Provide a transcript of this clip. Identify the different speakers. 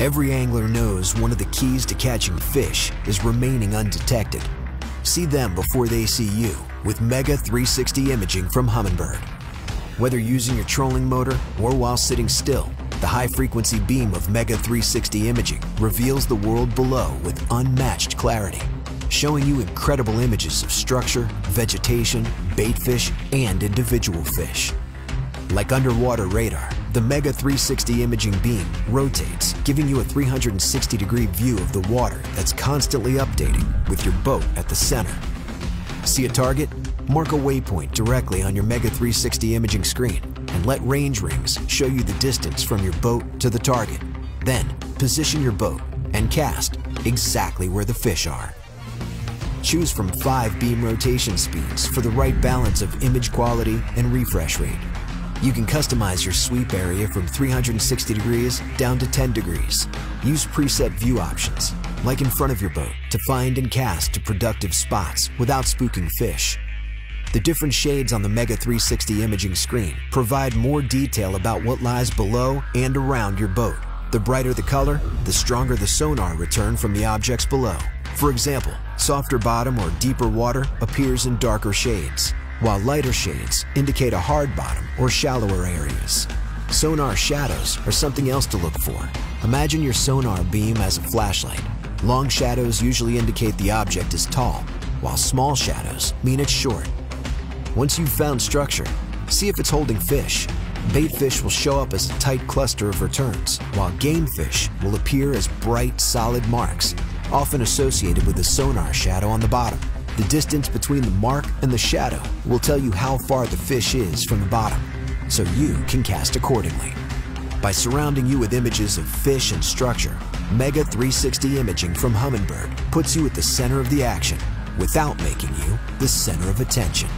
Speaker 1: Every angler knows one of the keys to catching fish is remaining undetected. See them before they see you with Mega 360 imaging from Humminbird. Whether using your trolling motor or while sitting still, the high-frequency beam of Mega 360 imaging reveals the world below with unmatched clarity, showing you incredible images of structure, vegetation, baitfish, and individual fish. Like underwater radar, the Mega 360 imaging beam rotates, giving you a 360 degree view of the water that's constantly updating with your boat at the center. See a target? Mark a waypoint directly on your Mega 360 imaging screen and let range rings show you the distance from your boat to the target. Then, position your boat and cast exactly where the fish are. Choose from five beam rotation speeds for the right balance of image quality and refresh rate. You can customize your sweep area from 360 degrees down to 10 degrees. Use preset view options, like in front of your boat, to find and cast to productive spots without spooking fish. The different shades on the Mega 360 imaging screen provide more detail about what lies below and around your boat. The brighter the color, the stronger the sonar return from the objects below. For example, softer bottom or deeper water appears in darker shades while lighter shades indicate a hard bottom or shallower areas. Sonar shadows are something else to look for. Imagine your sonar beam as a flashlight. Long shadows usually indicate the object is tall, while small shadows mean it's short. Once you've found structure, see if it's holding fish. Bait fish will show up as a tight cluster of returns, while game fish will appear as bright, solid marks, often associated with a sonar shadow on the bottom. The distance between the mark and the shadow will tell you how far the fish is from the bottom, so you can cast accordingly. By surrounding you with images of fish and structure, Mega 360 imaging from Humminbird puts you at the center of the action without making you the center of attention.